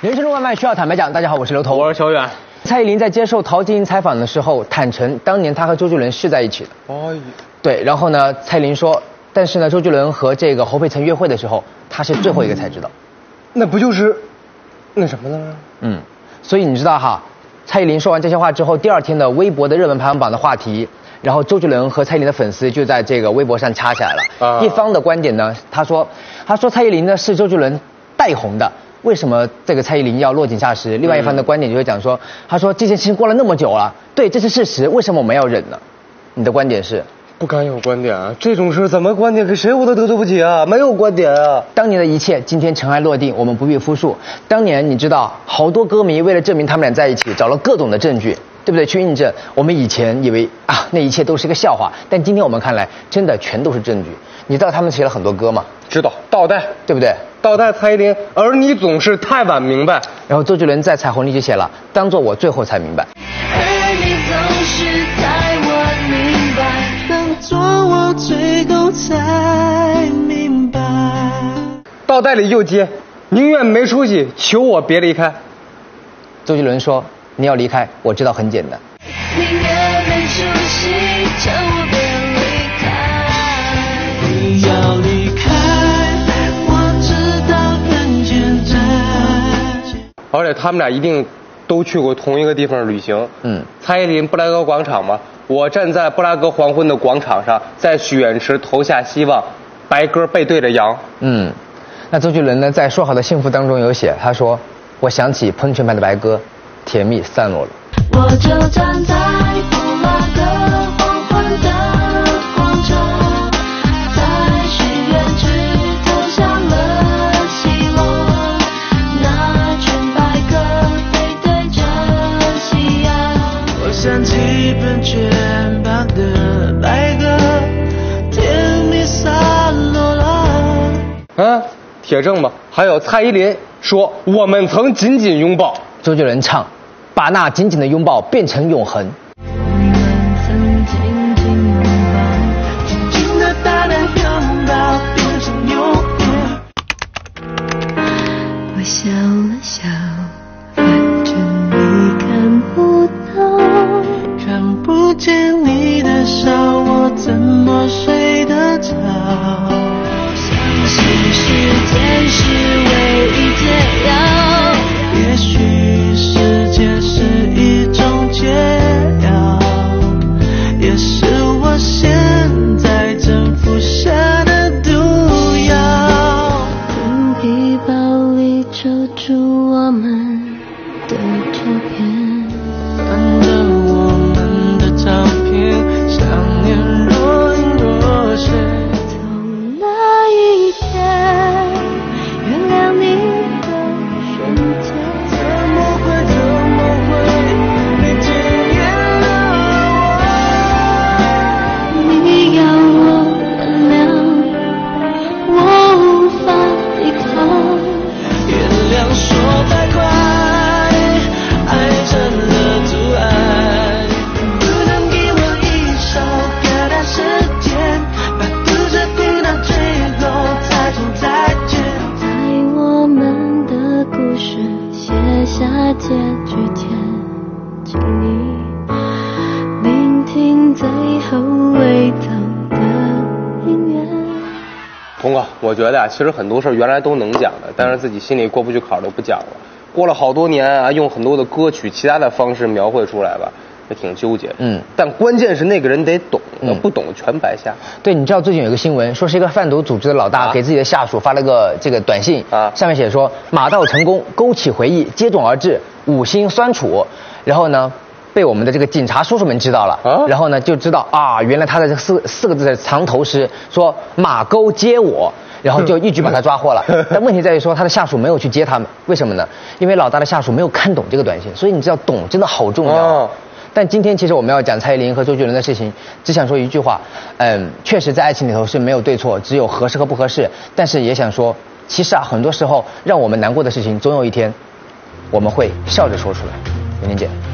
人生路漫漫需要坦白讲。大家好，我是刘彤，我是小远。蔡依林在接受陶晶莹采访的时候坦诚，当年她和周杰伦是在一起的。哦，对，然后呢，蔡依林说，但是呢，周杰伦和这个侯佩岑约会的时候，她是最后一个才知道。那不就是那什么呢？嗯，所以你知道哈，蔡依林说完这些话之后，第二天的微博的热门排行榜的话题，然后周杰伦和蔡依林的粉丝就在这个微博上掐起来了。一方的观点呢，他说，他说蔡依林呢是周杰伦带红的。为什么这个蔡依林要落井下石？另外一方的观点就会讲说，他说这件事情过了那么久了，对，这是事实，为什么我们要忍呢？你的观点是？不敢有观点啊，这种事怎么观点给谁我都得罪不起啊，没有观点啊。当年的一切，今天尘埃落定，我们不必复述。当年你知道，好多歌迷为了证明他们俩在一起，找了各种的证据，对不对？去印证。我们以前以为啊，那一切都是个笑话，但今天我们看来，真的全都是证据。你知道他们写了很多歌吗？知道，倒带，对不对？倒带蔡依林，而你总是太晚明白。然后周杰伦在彩虹里就写了，当做我最后才明白。而你总是太晚明白，当做我最后才明白。倒带里又接，宁愿没出息，求我别离开。周杰伦说，你要离开，我知道很简单。而且他们俩一定都去过同一个地方旅行。嗯，蔡依林布拉格广场嘛，我站在布拉格黄昏的广场上，在许愿池投下希望，白鸽背对着羊。嗯，那周杰伦呢，在说好的幸福当中有写，他说：“我想起喷泉般的白鸽，甜蜜散落了。”我就站在布拉格。铁证吧，还有蔡依林说我们曾紧紧拥抱，周杰伦唱，把那紧紧的拥抱变成永恒。现在正服下的毒药用皮包里遮住我们的童哥，我觉得啊，其实很多事儿原来都能讲的，但是自己心里过不去坎儿都不讲了。过了好多年啊，用很多的歌曲、其他的方式描绘出来吧，也挺纠结。嗯，但关键是那个人得懂，不懂全白瞎。对，你知道最近有一个新闻，说是一个贩毒组织的老大给自己的下属发了个这个短信啊，上面写说马到成功，勾起回忆，接踵而至，五星酸楚，然后呢？被我们的这个警察叔叔们知道了，然后呢就知道啊，原来他的这四四个字的藏头诗说马沟接我，然后就一举把他抓获了。但问题在于说他的下属没有去接他们，为什么呢？因为老大的下属没有看懂这个短信，所以你知道懂真的好重要。但今天其实我们要讲蔡依林和周杰伦的事情，只想说一句话，嗯，确实在爱情里头是没有对错，只有合适和不合适。但是也想说，其实啊，很多时候让我们难过的事情，总有一天我们会笑着说出来。明天见。